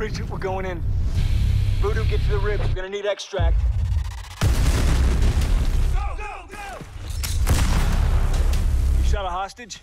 boys, we're going in. Voodoo, get to the ribs. We're gonna need extract. Go, go, go! You shot a hostage?